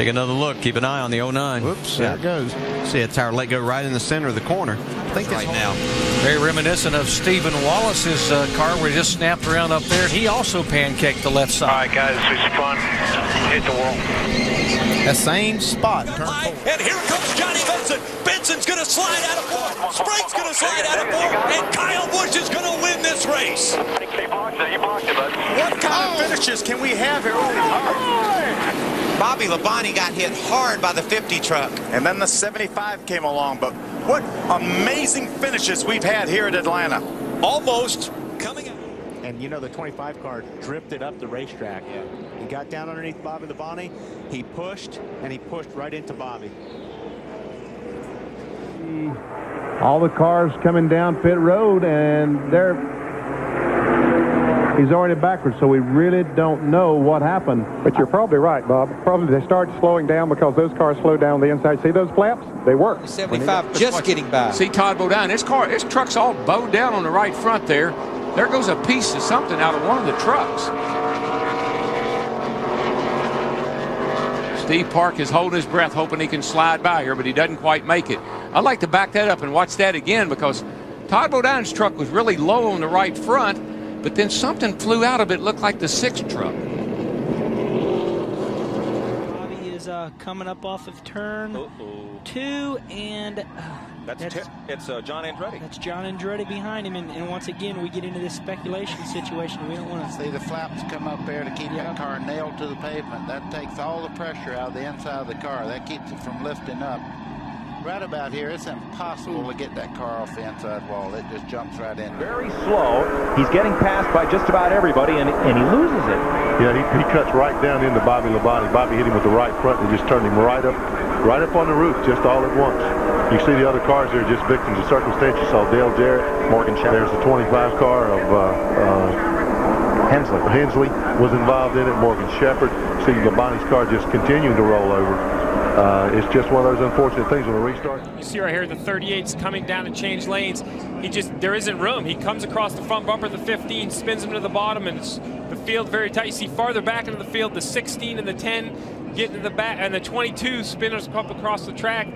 Take another look. Keep an eye on the 09. Whoops, there it goes. See a tire let go right in the center of the corner. I think right now. Very reminiscent of Stephen Wallace's uh, car where he just snapped around up there. He also pancaked the left side. All right, guys, this is fun. Hit the wall. That same spot. And here comes Johnny Benson. Benson's going to slide out of four. Sprague's going to slide out of four. And Kyle Busch is going to win this race. He blocked it. He blocked it, bud. What kind of finishes can we have here? Bobby Labonte got hit hard by the 50 truck. And then the 75 came along. But what amazing finishes we've had here at Atlanta. Almost coming out. And you know the 25 car drifted up the racetrack. Yeah. He got down underneath Bobby Labonte. He pushed and he pushed right into Bobby. all the cars coming down pit road and they're he's already backwards so we really don't know what happened but you're probably right bob probably they start slowing down because those cars slow down the inside see those flaps they work 75 just getting by. See Todd Bodine. His car, his truck's all bowed down on the right front there. There goes a piece of something out of one of the trucks. Steve Park is holding his breath, hoping he can slide by here, but he doesn't quite make it. I'd like to back that up and watch that again because Todd Bodine's truck was really low on the right front, but then something flew out of it, looked like the sixth truck. Bobby is uh, coming up off of turn two, and uh, That's, That's- Te- it's uh, John Andretti. that's John Andretti behind him. And, and once again, we get into this speculation situation. We don't want to See the flaps come up there to keep Yeah. that car nailed to the pavement. That takes all the pressure out of the inside of the car. That keeps it from lifting up. Right about here, it's impossible to get that car off the inside wall. It just jumps right in. Very slow. He's getting passed by just about everybody, and, and he loses it. yeah he, he cuts right down into bobby labonte bobby hit him with the right front and just turned him right up right up on the roof just all at once you see the other cars there just victims of circumstance you saw dale jarrett Morgan Shepherd. there's the 25 car of uh, uh, Hensley. Hensley was involved in it. Morgan Shepherd. See Labonte's car just continuing to roll over. Uh, it's just one of those unfortunate things on a restart. You see right here, the 38's coming down to change lanes. He just, there isn't room. He comes across the front bumper, the 15, spins him to the bottom, and it's the field very tight. You see farther back into the field, the 16 and the 10 get into the back, and the 22 spinners up across the track.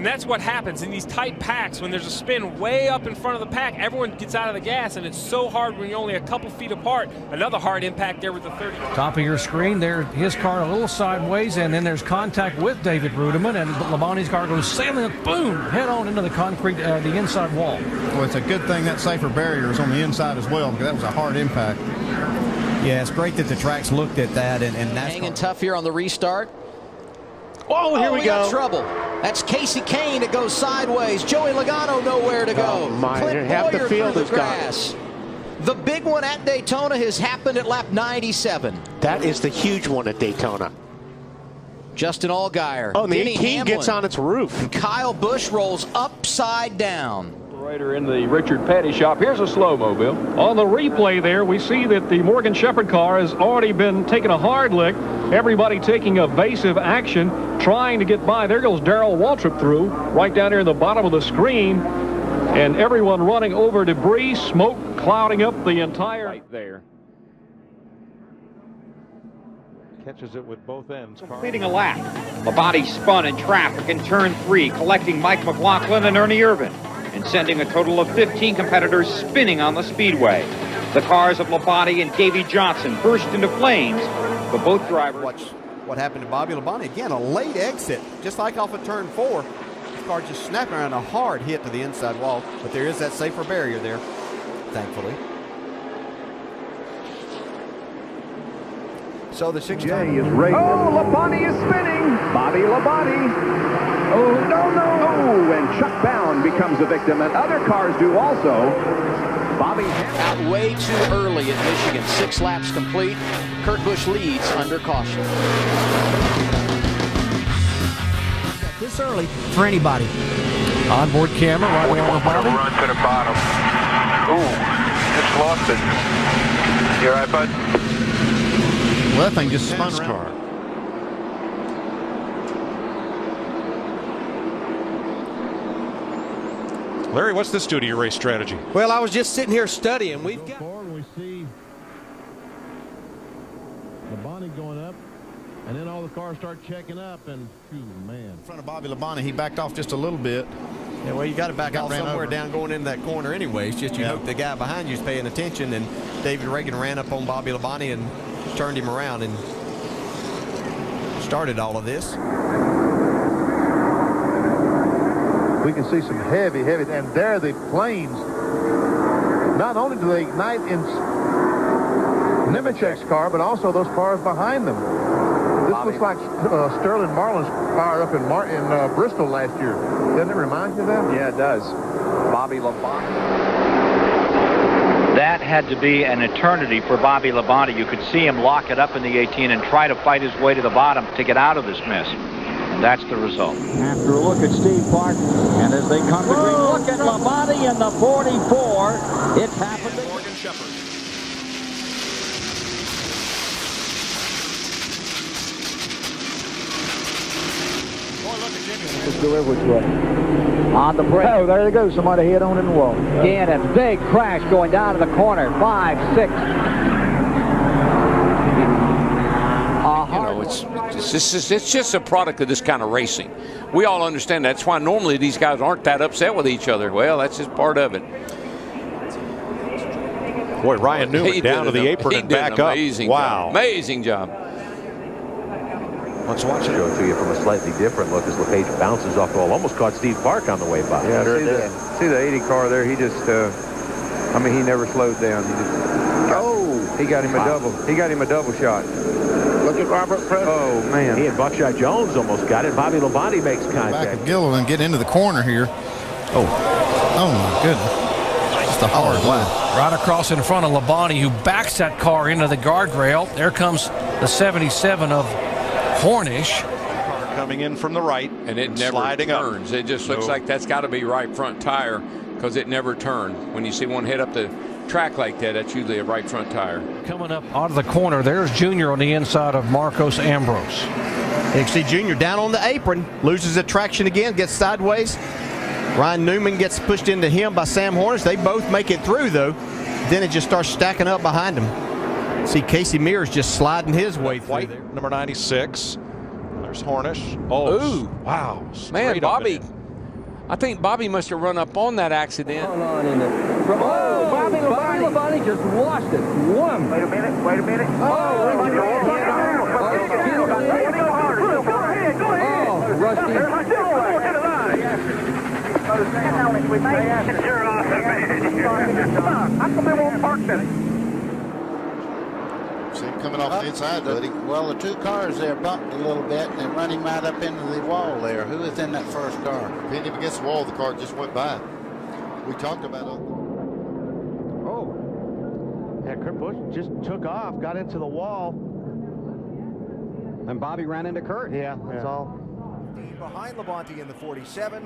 And that's what happens in these tight packs. When there's a spin way up in front of the pack, everyone gets out of the gas, and it's so hard when you're only a couple feet apart. Another hard impact there with the 30. Top of your screen, there his car a little sideways, and then there's contact with David Reutimann, and Labonte's car goes sailing, boom, head on into the concrete, uh, the inside wall. Well, it's a good thing that safer barrier is on the inside as well because that was a hard impact. Yeah, it's great that the tracks looked at that, and, and that's Hanging tough here on the restart. Oh, here oh, we, got go. trouble. That's Kasey Kahne. It goes sideways. Joey Logano nowhere to go. Oh, my. Clint Half the field through is the gone. grass. The big one at Daytona has happened at lap 97. That is the huge one at Daytona. Justin Allgaier. Oh, and the Denny 18 gets on its roof. Kyle Busch rolls upside down. Operator in the Richard Petty shop. Here's a slow mo, Bill. On the replay there, we see that the Morgan Shepherd car has already been taking a hard lick. Everybody taking evasive action, trying to get by. There goes Darrell Waltrip through, right down here in the bottom of the screen. And everyone running over debris, smoke clouding up the entire... Right there. Catches it with both ends. Completing a lap. The body spun in traffic in turn three, collecting Mike McLaughlin and Ernie Irvan, and sending a total of 15 competitors spinning on the speedway. The cars of Labonte and Davey Johnson burst into flames, but both drivers... Watch what happened to Bobby Labonte. Again, a late exit, just like off of turn four. His car just snapping around a hard hit to the inside wall, but there is that safer barrier there, thankfully. So the six Jay is racing. Oh, Labonte is spinning. Bobby Labonte. Oh, no, no. Oh, and Chuck Bown becomes a victim, and other cars do also. Bobby Out way too early at Michigan. Six laps complete. Kurt Busch leads under caution. this early for anybody. Onboard camera right along with Bobby. Run to the bottom. Ooh, just lost it. You all right, bud? Well, that thing just spun around. Larry, what's this do to your race strategy? Well, I was just sitting here studying. We've got Forward, we see Labonte going up, And then all the cars start checking up, and phew, man. In front of Bobby Labonte, he backed off just a little bit. Yeah, well, you got to back Got off somewhere over. down going into that corner anyway. It's just you Yeah. hope the guy behind you is paying attention. And David Ragan ran up on Bobby Labonte and turned him around and started all of this. We can see some heavy, heavy, and there the planes. Not only do they ignite in Nemechek's car, but also those cars behind them. This looks like uh, Sterling Marlin's car up in, Mar- in uh, Bristol last year. Doesn't it remind you of that? Yeah, it does. Bobby Labonte. That had to be an eternity for Bobby Labonte. You could see him lock it up in the 18 and try to fight his way to the bottom to get out of this mess. That's the result. After a look at Steve Clark, and as they come to green, look at Labonte in the 44. It's happened. to- Morgan Shepherd. Just delivered to. On the break. Oh, there they go. Somebody hit on in the wall. Again, a big crash going down to the corner. Five, six. you know, it's it's just, it's, it's just a product of this kind of racing. We all understand that. That's why normally these guys aren't that upset with each other. Well, that's just part of it. Boy, Ryan Newman He down to the apron and back an up. amazing Wow. job. Amazing job. Let's watch it. Show it to you from a slightly different look as LePage bounces off the wall. Almost caught Steve Park on the way by. Yeah, see the, see the 80 car there. He just, uh, I mean, he never slowed down. He just, oh, he got him a double. He got him a double shot. Look at Robert Preston. Oh man, He and Buckshot Jones almost got it. Bobby Labonte makes contact. Back contact. of Gilliland get into the corner here. Oh, oh my goodness. Just a oh, hard lap. Right across in front of Labonte, who backs that car into the guardrail. There comes the 77 of Hornish. Car coming in from the right And it never sliding turns. up. It just looks No. like that's got to be right front tire because it never turned. When you see one hit up the track like that, that's usually a right front tire. Coming up out of the corner, there's Junior on the inside of Marcos Ambrose. XC Jr. down on the apron, loses the traction again, gets sideways. Ryan Newman gets pushed into him by Sam Hornish. They both make it through, though. Then it just starts stacking up behind him. See Casey Mears just sliding his way through White, there. number 96. There's Hornish. Oh, Ooh. wow. Man, Straight up Bobby. I think Bobby must have run up on that accident. Oh, Bobby Labonte, Labonte just washed it. One. Wait a minute. Wait a minute. Oh, Oh, Rusty. How come they won't park that? See him coming off the inside, buddy. Well, the two cars there bumped a little bit and they run him right up into the wall there. Who was in that first car? Pinned him against the wall. The car just went by. We talked about it. Yeah, Kurt Busch just took off, got into the wall. And Bobby ran into Kurt. Yeah, that's Yeah. all. Behind Labonte in the 47.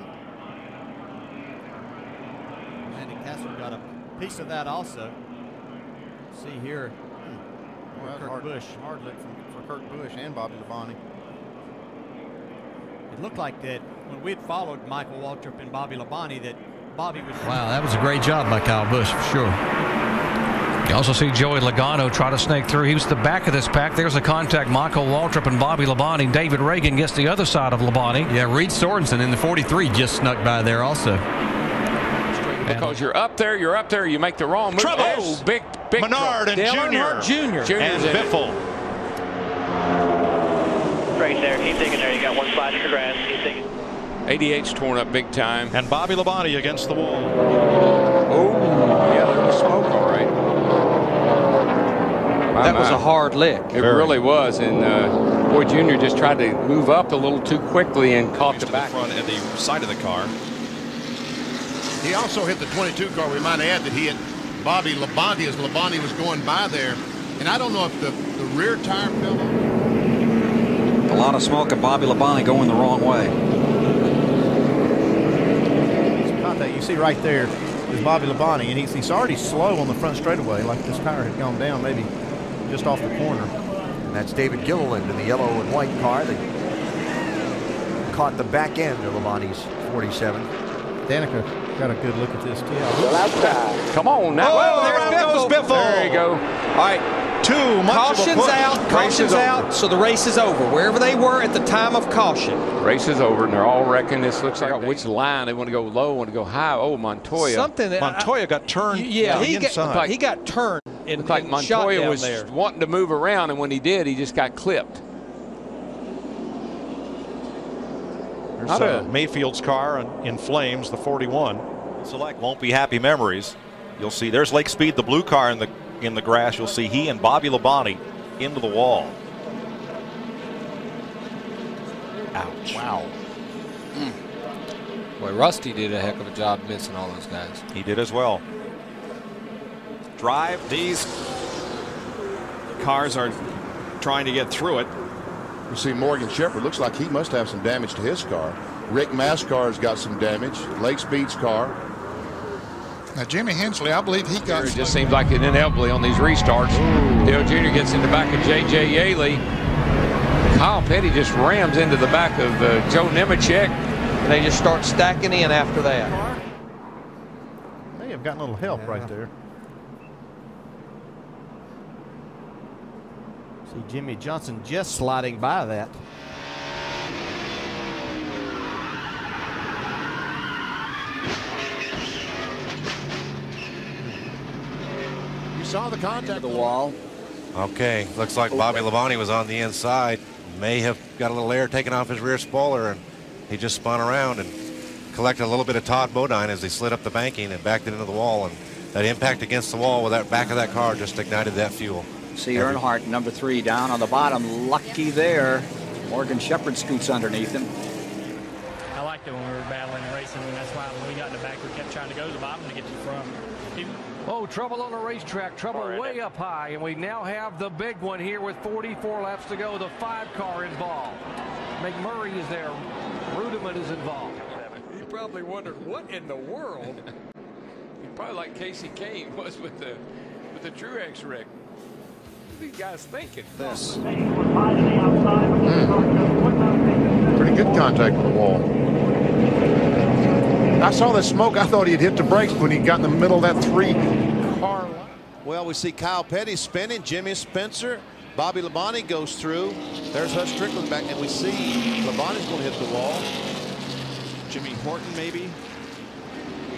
Andy Castle got a piece of that also. See here. Hmm. Well, Kurt hard, Busch. hard look for, for Kurt Busch and Bobby Labonte. It looked like that when we had followed Michael Waltrip and Bobby Labonte that Bobby was. Wow, that was a great job by Kyle Busch for sure. You also see Joey Logano try to snake through. He was the back of this pack. There's a contact. Michael Waltrip and Bobby Labonte. David Ragan gets the other side of Labonte. Yeah, Reed Sorenson in the 43 just snuck by there also. Because you're up there, you're up there, you make the wrong move. Troubles. Oh, big, big Menard and Dale Junior. Earnhardt Jr. Junior's And. Biffle. Right there. Keep digging there. You got one spot in the grass. Keep digging. 88's torn up big time. And Bobby Labonte against the wall. Oh, yeah, there was smoke, all right. My, That was a hard lick. It really was, and uh, boy, Junior just tried to move up a little too quickly and caught the back. the front and the side of the car. He also hit the 22 car. We might add that he hit Bobby Labonte as Labonte was going by there. And I don't know if the, the rear tire fell off. A lot of smoke and Bobby Labonte going the wrong way. Some contact you see right there is Bobby Labonte, and he's, he's already slow on the front straightaway, like this tire had gone down maybe just off the corner. And that's David Gilliland in the yellow and white car that caught the back end of Labonte's 47. Danica got a good look at this too. Come on now. Oh, there goes Biffle. There you go. All right. Too much Caution's of a out. Caution's is over. out. So the race is over. Wherever they were at the time of caution. Race is over, and they're all wrecking. This looks like which line they want to go low, want to go high. Oh, Montoya. Something that Montoya got turned Yeah, on the he got he got turned and, Looked like and shot Montoya down was there. wanting to move around, and when he did, he just got clipped. There's Not uh, a- Mayfield's car in, in flames, the 41. Select won't be happy memories. You'll see there's Lake Speed, the blue car in the in the grass. You'll see he and Bobby Labonte into the wall. Ouch. Wow. Boy, Rusty did a heck of a job missing all those guys. He did as well. Drive. These cars are trying to get through it. You see Morgan Shepherd looks like he must have some damage to his car. Rick Mascar's got some damage. Lake Speed's car. Now, Jimmy Hensley, I believe he got. It just seems like it inevitably on these restarts. Dale Jr. gets in the back of J.J. Yeley. Kyle Petty just rams into the back of uh, Joe Nemechek. And they just start stacking in after that. May have gotten a little help right there. See Jimmie Johnson just sliding by that. You saw the contact. The wall. Okay, looks like Bobby Labonte was on the inside. May have got a little air taken off his rear spoiler, and he just spun around and collected a little bit of Todd Bodine as he slid up the banking and backed it into the wall. And that impact against the wall with that back of that car just ignited that fuel. See Earnhardt, number three, down on the bottom. Lucky there. Morgan Shepherd scoots underneath him. I liked it when we were battling and racing, and that's why when we got in the back, we kept trying to go to the bottom to get to the front. Oh, trouble on the racetrack. Trouble way up high. And we now have the big one here with 44 laps to go. The five car involved. McMurray is there. Reutimann is involved. He probably wondered what in the world. he probably like Kasey Kahne was with the with the Truex wreck. What are these guys thinking? This. Hmm. Pretty good contact with the wall. I saw the smoke. I thought he'd hit the brakes when he got in the middle of that three car line. Well, we see Kyle Petty spinning, Jimmy Spencer, Bobby Labonte goes through. There's Hutch Strickland back, and we see Labonte's going to hit the wall. Jimmy Horton, maybe.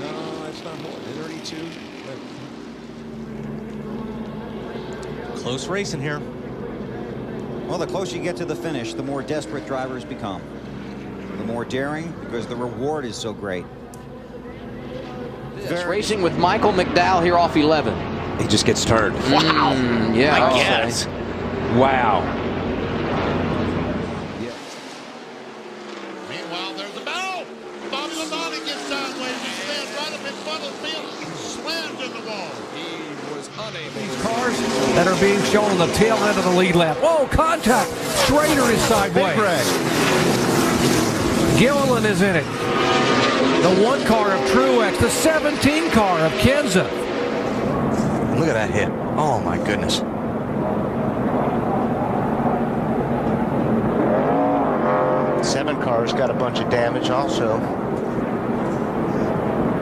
No, that's not Horton. 32. Close racing here. Well, the closer you get to the finish, the more desperate drivers become. The more daring because the reward is so great. It's racing with Michael McDowell here off 11. He just gets turned. Wow. yeah, I I'll guess. Wow. Meanwhile, there's the bell. Bobby Labonte gets sideways. He stands right up in front of the field, slams in the wall. He was unable. These cars that are being shown on the tail end of the lead lap. Whoa, contact. Schrader is sideways. Gilliland is in it. The one car of Truex, the 17 car of Kenza. Look at that hit. Oh, my goodness. Seven cars got a bunch of damage also.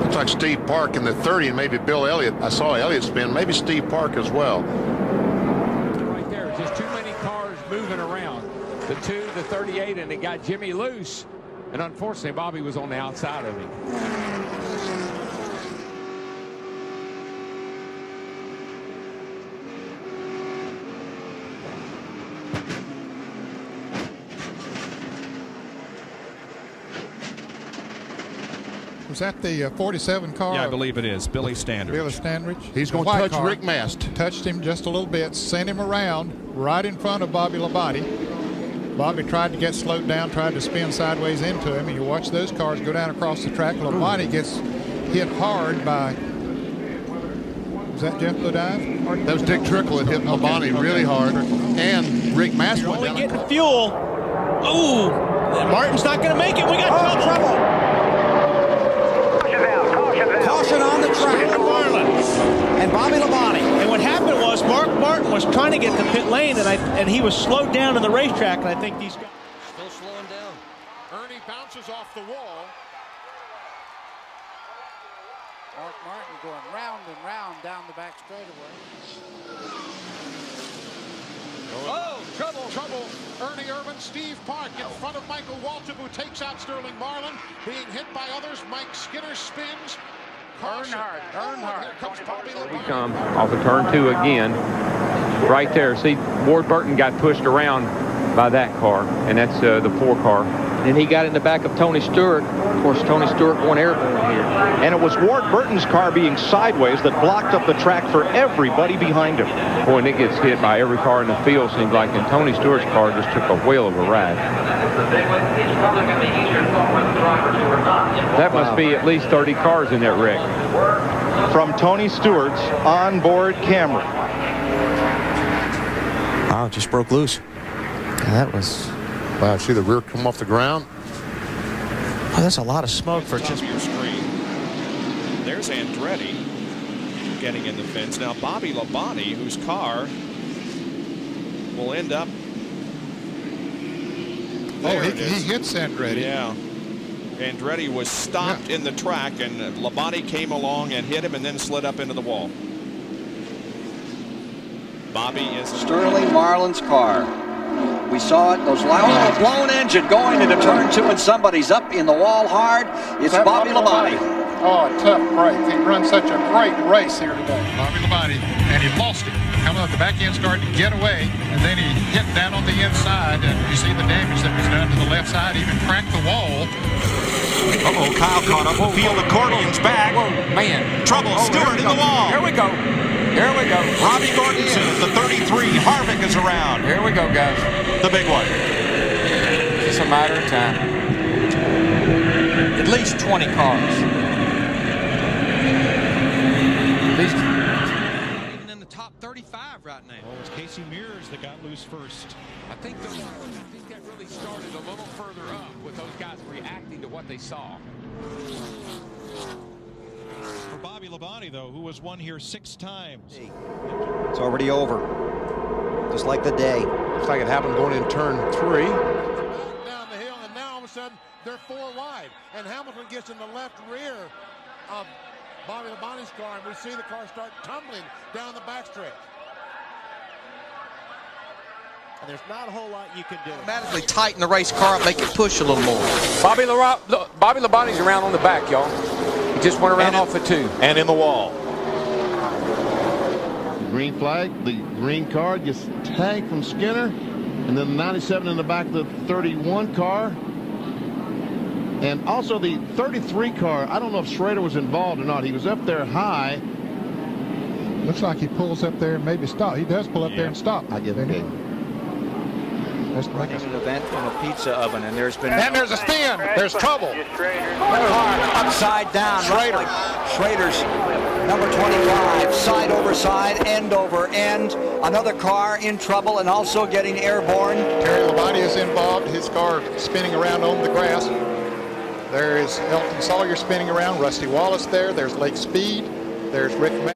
Looks like Steve Park in the 30 and maybe Bill Elliott. I saw Elliott spin. Maybe Steve Park as well. Right there, just too many cars moving around. The two, the 38, and it got Jimmy loose. And unfortunately, Bobby was on the outside of him. Was that the uh, 47 car? Yeah, I believe it is. Billy Standard. Billy Standridge. He's gonna white touch Rick Mast. Touched him just a little bit, sent him around right in front of Bobby Labonte. Bobby tried to get slowed down, tried to spin sideways into him, and you watch those cars go down across the track. Labonte gets hit hard by. Was that Jeff Lodive? That was Dick Trickle that hit Labonte really hard. And Rick Mast went Only down. getting fuel. Ooh, Martin's not going to make it. We got oh, trouble. Caution on the track. And Bobby Labonte. And what happened was Mark Martin was trying to get to pit lane, and I and he was slowed down in the racetrack. And I think these guys Still slowing down. Ernie bounces off the wall. Mark Martin going round and round down the back straightaway. Oh, trouble. Trouble. Ernie Irvan, Steve Park in front of Michael Waltrip, who takes out Sterling Marlin. Being hit by others, Mike Skinner spins. Earnhardt. Earnhardt. Here We come off of turn two again. Right there. See, Ward Burton got pushed around by that car, and that's uh, the four car. And he got in the back of Tony Stewart. Of course, Tony Stewart going airborne here. And it was Ward Burton's car being sideways that blocked up the track for everybody behind him. Boy, and it gets hit by every car in the field, seems like, and Tony Stewart's car just took a whale of a ride. That must be at least 30 cars in that wreck. From Tony Stewart's onboard camera. Wow, just broke loose. That was. Wow, see the rear come off the ground? Oh, that's a lot of smoke for just. your screen. There's Andretti getting in the fence. Now Bobby Labonte, whose car will end up. Oh, he, he hits Andretti. Yeah. Andretti was stopped in the track, and uh, Labonte came along and hit him and then slid up into the wall. Bobby is. Sterling Marlin's car. We saw it. Those loud, oh, blown engine going into turn two, and somebody's up in the wall hard. It's Bobby Bobby Labonte. Oh, a tough break. He runs such a great race here today. Bobby Labonte, and he lost it. Coming up, the back end started to get away, and then he hit down on the inside, and you see the damage that was done to the left side, even cracked the wall. Uh-oh, Kyle caught up. The field accordion's back. Man. Trouble. Oh, Stewart in the wall. Here we go. Here we go. Robbie Gordonson at the 33. Harvick is around. Here we go, guys. The big one. It's a matter of time. At least 20 cars. At least right now. Well, it was Casey Mears that got loose first. I think, the, I think that really started a little further up with those guys reacting to what they saw. For Bobby Labonte, though, who has won here six times. It's already over. Just like the day. Looks like it happened going in turn three. Down the hill, and now all of a sudden they're four wide. And Hamilton gets in the left rear of Bobby Labonte's car, and we see the car start tumbling down the backstretch. And there's not a whole lot you can do. Automatically tighten the race car up, make it push a little more. Bobby, La- Bobby Labonte's around on the back, y'all. He just went around And off of two. And in the wall. Green flag, the green car gets tagged from Skinner, and then the 97 in the back of the 31 car. And also the 33 car, I don't know if Schrader was involved or not. He was up there high. Looks like he pulls up there and maybe stop. He does pull up there and stop. I give Then him he- That's Running an event from a pizza oven, and there's been And there's a spin. There's trouble. upside down. Schrader. Like Schrader's number 25, side over side, end over end. Another car in trouble and also getting airborne. Terry Labonte is involved. His car spinning around on the grass. There is Elton Sawyer spinning around. Rusty Wallace there. There's Lake Speed. There's Rick.